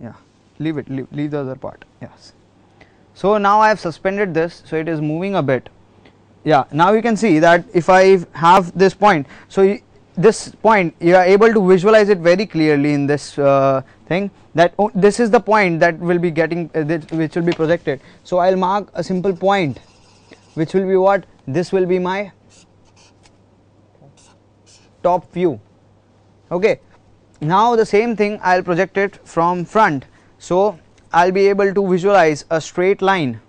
yeah. Leave it. Leave, leave the other part. Yes. So now I have suspended this so it is moving a bit. Yeah. Now you can see that if I have this point so this point you are able to visualize it very clearly in this uh, thing that oh, this is the point that will be getting uh, which will be projected. So I will mark a simple point which will be what? This will be my top view. Okay now the same thing I will project it from front. So I will be able to visualize a straight line.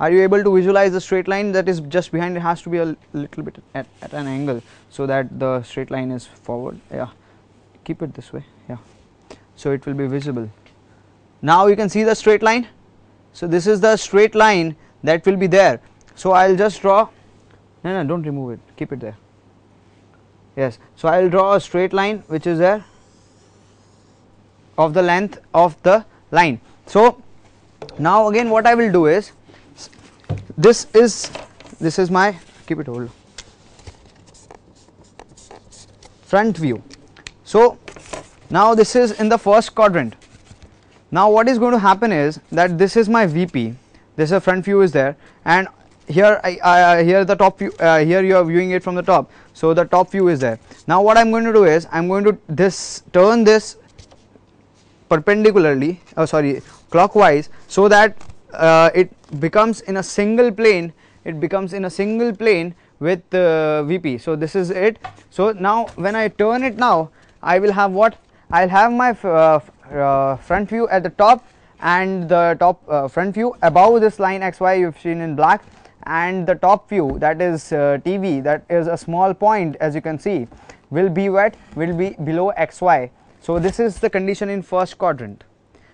Are you able to visualize the straight line? That is just behind it has to be a little bit at, at an angle so that the straight line is forward. Yeah. Keep it this way. Yeah. So it will be visible. Now you can see the straight line. So this is the straight line that will be there. So I'll just draw. No no don't remove it. Keep it there yes. So I'll draw a straight line which is there of the length of the line. So now again what I will do is this is this is my keep it hold front view. So now this is in the first quadrant. Now what is going to happen is that this is my VP this is a front view is there and here I, I here the top view uh, here you are viewing it from the top so the top view is there now what I am going to do is I am going to this turn this perpendicularly oh sorry clockwise so that uh, it becomes in a single plane it becomes in a single plane with uh, VP. So, this is it. So, now when I turn it now I will have what I will have my uh, uh, front view at the top and the top front view above this line xy you have seen in black and the top view that is uh, TV that is a small point as you can see will be what will be below xy. So, this is the condition in first quadrant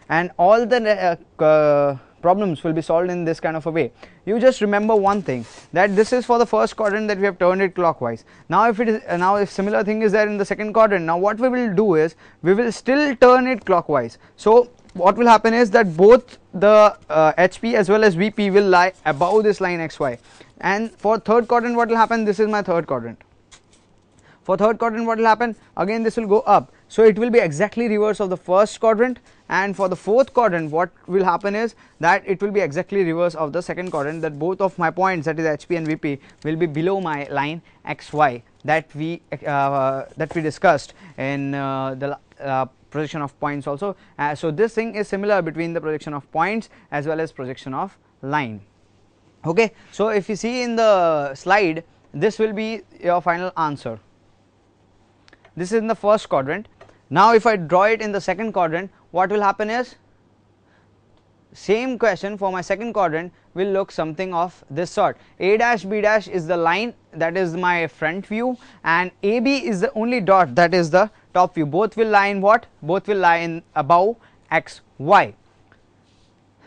and all the uh, problems will be solved in this kind of a way. You just remember one thing that this is for the first quadrant that we have turned it clockwise. Now if it is uh, now if similar thing is there in the second quadrant now what we will do is we will still turn it clockwise. So what will happen is that both the uh, HP as well as VP will lie above this line XY and for third quadrant what will happen? This is my third quadrant. For third quadrant what will happen? Again this will go up. So it will be exactly reverse of the first quadrant. And for the fourth quadrant what will happen is that it will be exactly reverse of the second quadrant that both of my points that is HP and VP will be below my line XY that we uh, that we discussed in uh, the uh, projection of points also. Uh, so, this thing is similar between the projection of points as well as projection of line. Okay. So, if you see in the slide this will be your final answer. This is in the first quadrant. Now, if I draw it in the second quadrant what will happen is same question for my second quadrant will look something of this sort a dash b dash is the line that is my front view and ab is the only dot that is the top view. Both will lie in what? Both will lie in above x y.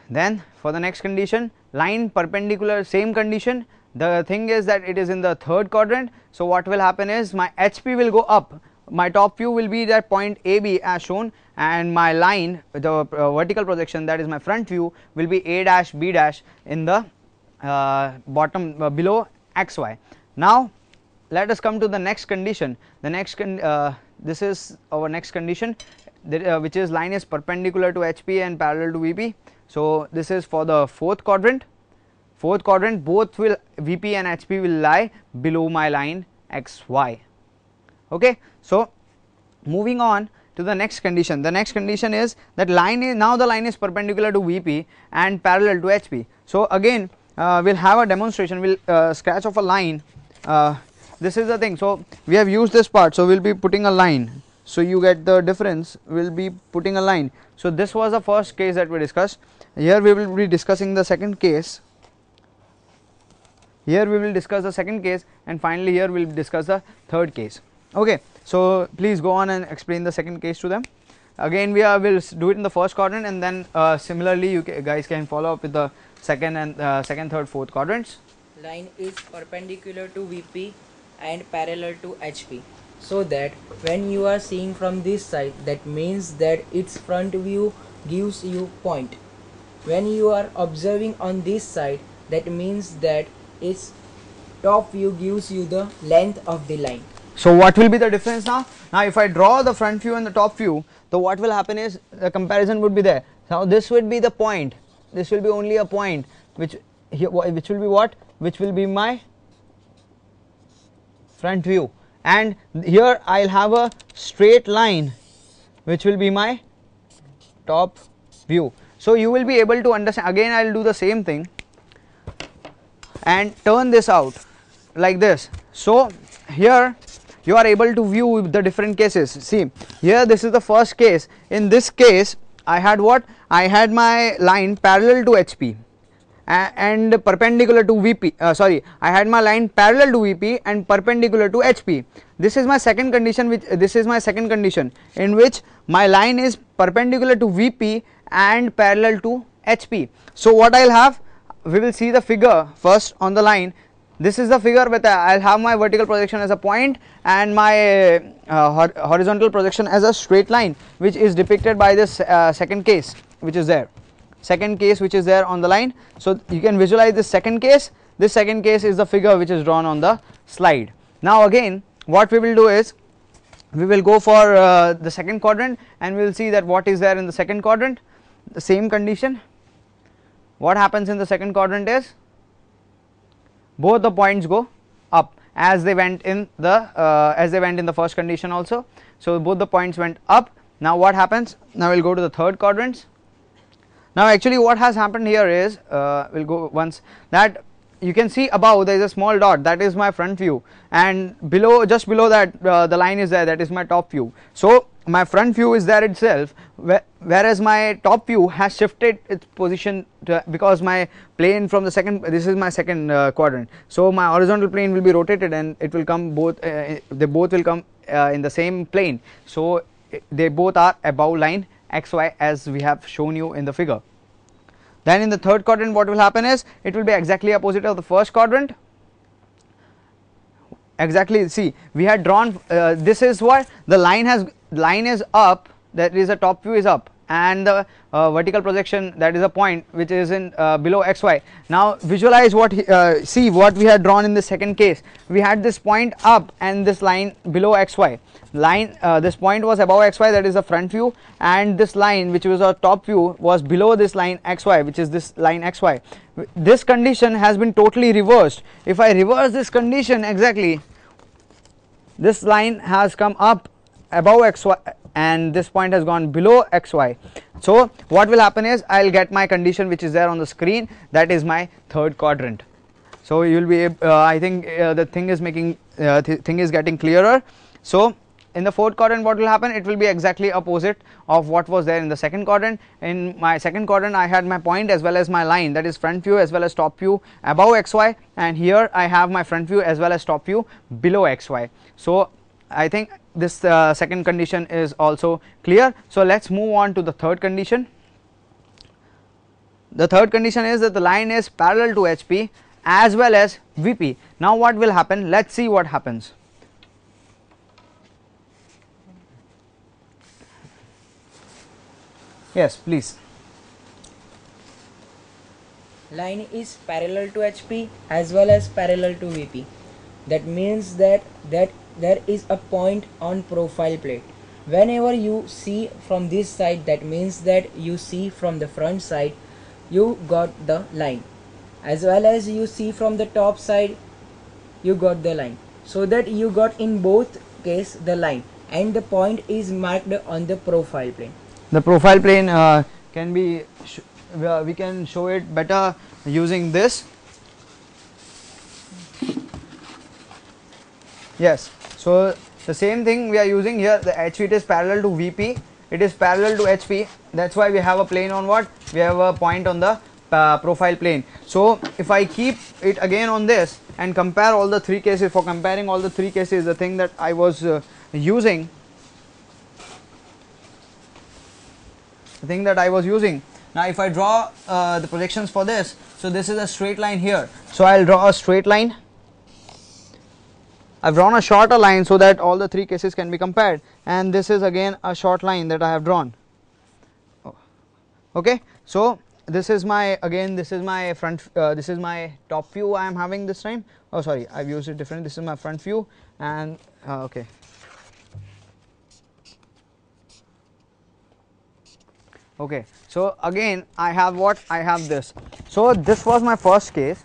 Then for the next condition line perpendicular same condition. The thing is that it is in the third quadrant. So what will happen is my hp will go up. My top view will be that point AB as shown. And my line the uh, vertical projection that is my front view will be A dash B dash in the uh, bottom uh, below xy. Now let us come to the next condition. The next con uh, this is our next condition that, uh, which is line is perpendicular to HP and parallel to VP. So this is for the fourth quadrant fourth quadrant both will VP and HP will lie below my line xy okay. So moving on to the next condition the next condition is that line is now the line is perpendicular to VP and parallel to HP. So again uh, we will have a demonstration we will uh, sketch of a line uh, this is the thing. So we have used this part. So we will be putting a line. So you get the difference. We will be putting a line. So this was the first case that we discussed. Here we will be discussing the second case. Here we will discuss the second case. And finally here we will discuss the third case. Okay. So please go on and explain the second case to them. Again we are will do it in the first quadrant. And then uh, similarly you guys can follow up with the second and uh, second third fourth quadrants. Line is perpendicular to vp and parallel to hp so that when you are seeing from this side that means that its front view gives you point. When you are observing on this side that means that its top view gives you the length of the line. So what will be the difference now? Now if i draw the front view and the top view so what will happen is the comparison would be there. Now this would be the point. This will be only a point which here which will be what? Which will be my front view. And here I'll have a straight line which will be my top view. So you will be able to understand again I'll do the same thing and turn this out like this. So here you are able to view the different cases. See here this is the first case. In this case I had what? I had my line parallel to HP and perpendicular to VP uh, sorry I had my line parallel to VP and perpendicular to HP this is my second condition which this is my second condition in which my line is perpendicular to VP and parallel to HP so what I'll have we will see the figure first on the line. This is the figure with I'll have my vertical projection as a point and my uh, horizontal projection as a straight line which is depicted by this uh, second case which is there second case which is there on the line. So you can visualize this second case, this second case is the figure which is drawn on the slide. Now again what we will do is we will go for uh, the second quadrant and we will see that what is there in the second quadrant. The same condition. What happens in the second quadrant is both the points go up as they went in the uh, as they went in the first condition also. So both the points went up. Now what happens? Now we'll go to the third quadrants now actually what has happened here is uh, we will go once that you can see above there is a small dot that is my front view and below just below that uh, the line is there that is my top view. So my front view is there itself whereas my top view has shifted its position because my plane from the second this is my second uh, quadrant. So my horizontal plane will be rotated and it will come both uh, they both will come uh, in the same plane. So they both are above line xy as we have shown you in the figure. Then in the third quadrant what will happen is it will be exactly opposite of the first quadrant exactly see we had drawn uh, this is what the line has line is up that is the top view is up and the uh, vertical projection that is a point which is in uh, below xy. Now visualize what uh, see what we had drawn in the second case. We had this point up and this line below xy. Line uh, this point was above xy that is the front view and this line which was our top view was below this line xy which is this line xy. This condition has been totally reversed. If I reverse this condition exactly this line has come up above xy and this point has gone below xy. So what will happen is I will get my condition which is there on the screen that is my third quadrant. So you will be uh, I think uh, the thing is making uh, th thing is getting clearer. So in the fourth quadrant what will happen it will be exactly opposite of what was there in the second quadrant in my second quadrant I had my point as well as my line that is front view as well as top view above xy and here I have my front view as well as top view below xy. So I think this uh, second condition is also clear. So let us move on to the third condition. The third condition is that the line is parallel to HP as well as VP. Now what will happen? Let us see what happens. Yes, please. Line is parallel to HP as well as parallel to VP. That means that that there is a point on profile plane. Whenever you see from this side that means that you see from the front side you got the line. As well as you see from the top side you got the line. So that you got in both case the line. And the point is marked on the profile plane. The profile plane uh, can be uh, we can show it better using this. Yes so the same thing we are using here the HV is parallel to VP it is parallel to HP that's why we have a plane on what? We have a point on the uh, profile plane. So if I keep it again on this and compare all the three cases for comparing all the three cases the thing that I was uh, using the thing that I was using. Now if I draw uh, the projections for this so this is a straight line here. So I'll draw a straight line I've drawn a shorter line so that all the three cases can be compared. And this is again a short line that I have drawn. Okay? So this is my again this is my front uh, this is my top view I am having this time. Oh sorry I've used it different this is my front view. And uh, okay. Okay. So again i have what? I have this. So this was my first case.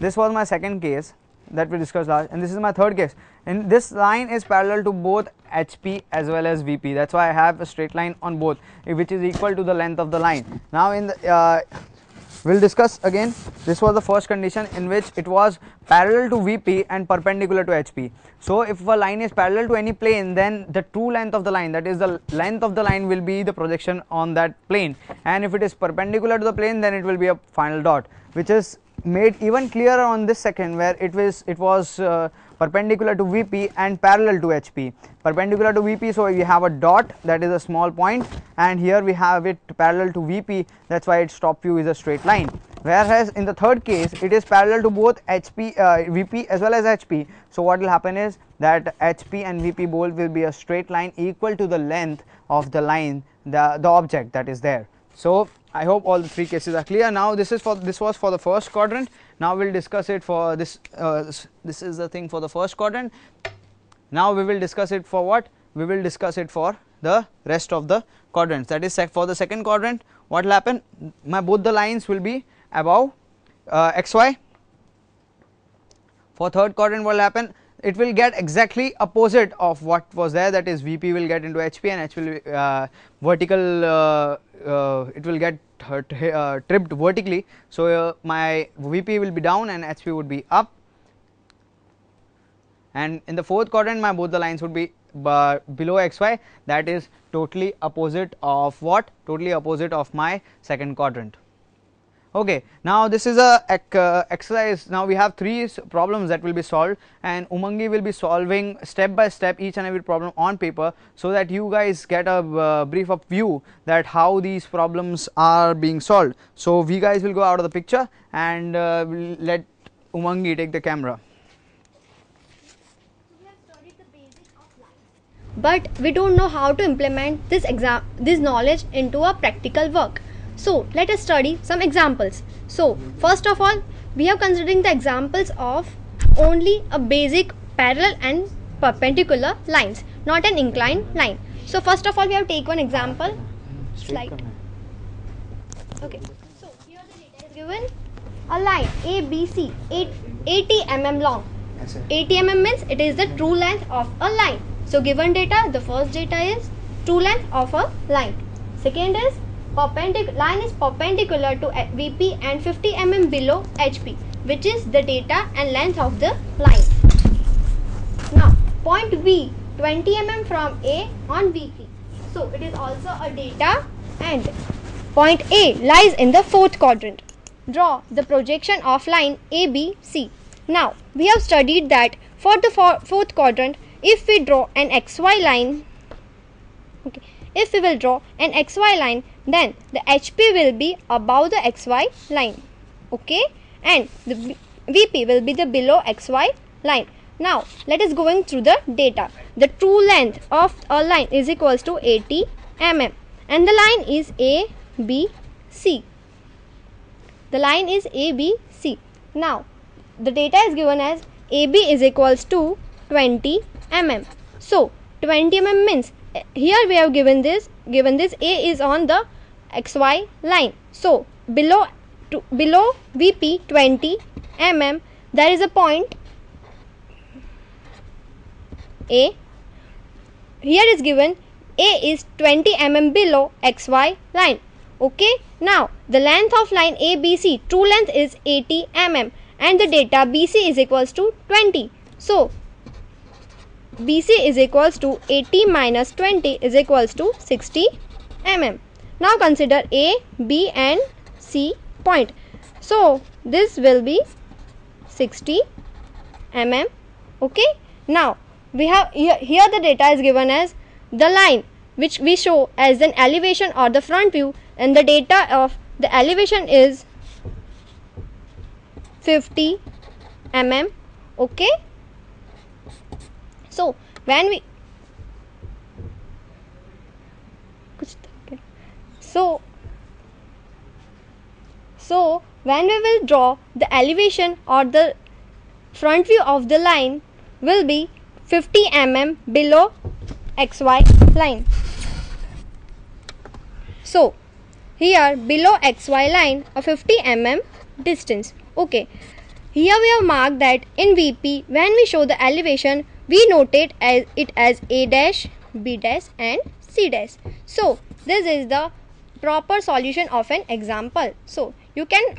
This was my second case that we discussed last and this is my third case and this line is parallel to both hp as well as vp that's why i have a straight line on both which is equal to the length of the line. Now in the uh, we'll discuss again. This was the first condition in which it was parallel to vp and perpendicular to hp so if a line is parallel to any plane then the true length of the line that is the length of the line will be the projection on that plane. And if it is perpendicular to the plane then it will be a final dot which is made even clearer on this second where it was it was uh, perpendicular to VP and parallel to HP. Perpendicular to VP so we have a dot that is a small point and here we have it parallel to VP that is why its top view is a straight line. Whereas in the third case it is parallel to both HP uh, VP as well as HP. So what will happen is that HP and VP both will be a straight line equal to the length of the line the, the object that is there. So I hope all the three cases are clear. Now this is for this was for the first quadrant. Now we'll discuss it for this. Uh, this is the thing for the first quadrant. Now we will discuss it for what? We will discuss it for the rest of the quadrants. That is for the second quadrant. What will happen? My both the lines will be above uh, xy. For third quadrant, what will happen? It will get exactly opposite of what was there that is Vp will get into HP and H will uh, vertical uh, uh, it will get uh, tripped vertically. So, uh, my Vp will be down and HP would be up and in the fourth quadrant my both the lines would be below xy that is totally opposite of what totally opposite of my second quadrant. Okay, now this is a uh, exercise. Now we have three problems that will be solved, and Umangi will be solving step by step each and every problem on paper, so that you guys get a uh, brief of view that how these problems are being solved. So we guys will go out of the picture and uh, we'll let Umangi take the camera. But we don't know how to implement this exam this knowledge into a practical work. So let us study some examples. So first of all, we are considering the examples of only a basic parallel and perpendicular lines, not an inclined line. So first of all, we have take one example. Slide. Okay. So here the data is given. A line ABC 8, 80 mm long. 80 mm means it is the true length of a line. So given data, the first data is true length of a line. Second is perpendicular line is perpendicular to VP and 50 mm below HP which is the data and length of the line. Now point V 20 mm from A on VP. So it is also a data and point A lies in the fourth quadrant. Draw the projection of line ABC. Now we have studied that for the fourth quadrant if we draw an XY line okay if we will draw an xy line then the HP will be above the xy line. Okay? And the VP will be the below xy line. Now let us going through the data. The true length of a line is equals to 80 mm and the line is ABC the line is ABC now the data is given as AB is equals to 20 mm so 20 mm means here we have given this given this a is on the xy line. So below to, below vp 20 mm there is a point a. Here is given a is 20 mm below xy line. Okay? Now the length of line abc true length is 80 mm and the data bc is equals to 20 so BC is equals to 80 minus 20 is equals to 60 mm. Now consider A, B and C point. So this will be 60 mm. Okay. Now we have here, here the data is given as the line which we show as an elevation or the front view and the data of the elevation is 50 mm. Okay so when we so so when we will draw the elevation or the front view of the line will be 50 mm below xy line. So here below xy line a 50 mm distance. Okay. Here we have marked that in VP when we show the elevation we notate as it as A dash, B dash and C dash. So this is the proper solution of an example. So you can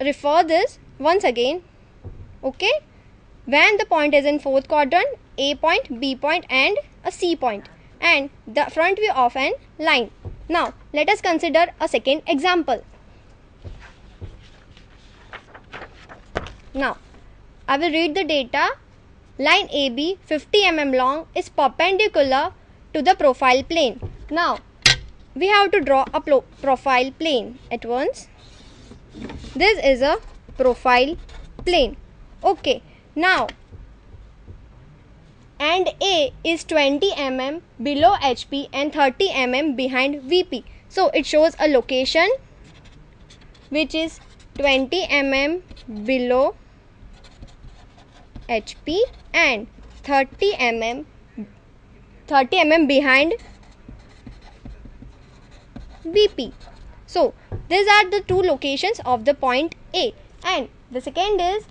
refer this once again. Okay. When the point is in fourth quadrant, A point, B point and a C point and the front view of an line. Now let us consider a second example. Now, I will read the data. Line AB 50 mm long is perpendicular to the profile plane. Now, we have to draw a profile plane at once. This is a profile plane. Okay, now, and A is 20 mm below HP and 30 mm behind VP. So, it shows a location which is 20 mm below HP and 30 mm 30 mm behind VP. So these are the two locations of the point A and the second is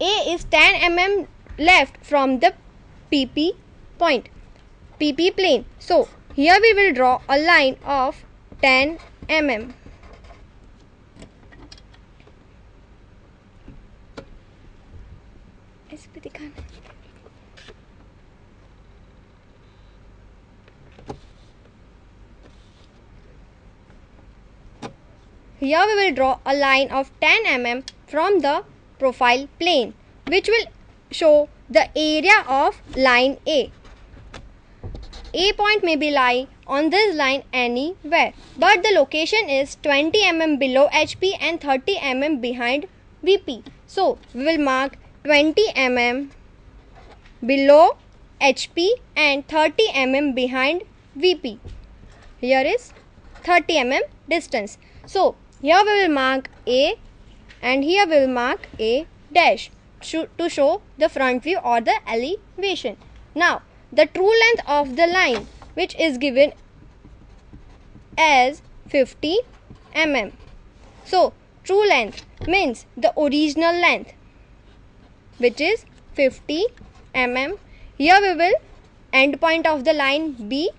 A is 10 mm left from the PP point PP plane. So here we will draw a line of 10 mm. इस पे दिखाना Here we will draw a line of 10 mm from the profile plane which will show the area of line A. A point may be lie on this line anywhere but the location is 20 mm below HP and 30 mm behind VP. So we will mark 20 mm below HP and 30 mm behind VP. Here is 30 mm distance. So here we will mark A and here we will mark A dash to show the front view or the elevation. Now the true length of the line which is given as 50 mm. So true length means the original length which is 50 mm. Here we will end point of the line B